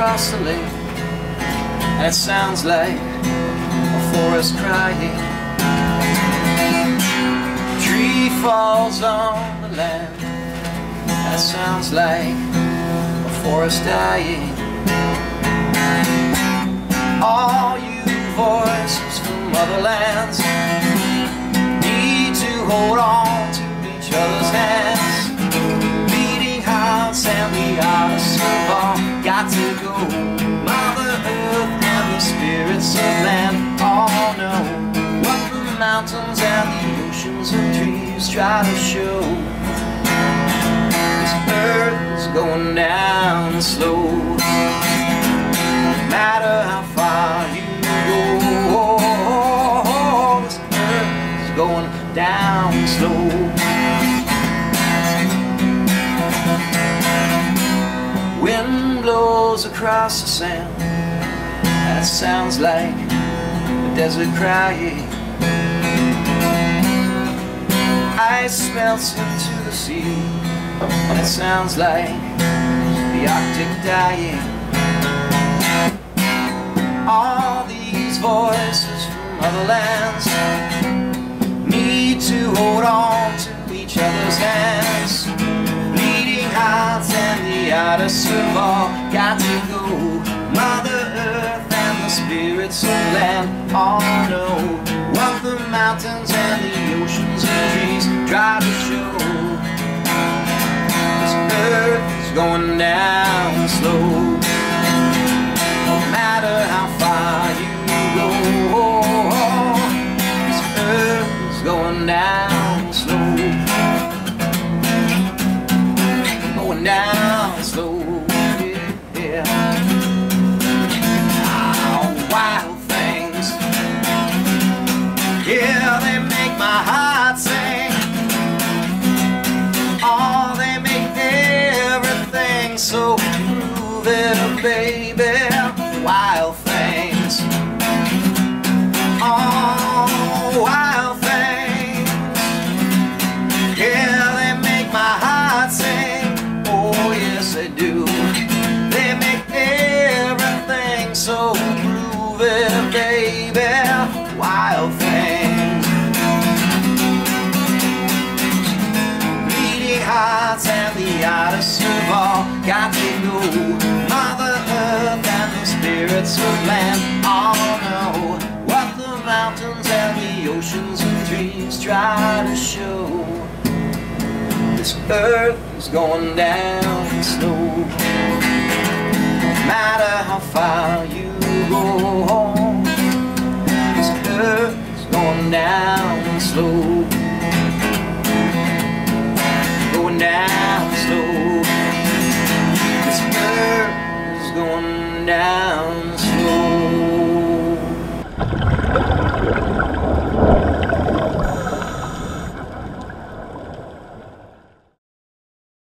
across the lake. And it sounds like a forest crying. Tree falls on the land. That sounds like a forest dying go. Mother Earth and the spirits of man all know What the mountains and the oceans and trees try to show. This earth is going down slow. No matter how far you go This earth is going down slow Blows across the sand. That sounds like the desert crying. Ice melts into the sea. That sounds like the Arctic dying. All these voices from other lands artists of all got to go Mother Earth and the spirits of land all know What the mountains and the oceans and trees try to show. This earth is going down slow. No matter how far you go This earth is going down Yeah, they make my heart sing. Oh, they make everything so groovy, baby. Wild things. Oh, wild things. Yeah, they make my heart sing. Oh, yes, they do. They make everything so groovy, artists of all got to go Mother Earth and the spirits of land all know What the mountains and the oceans and trees try to show. This earth is going down slow No matter how far you go home, This earth is going down slow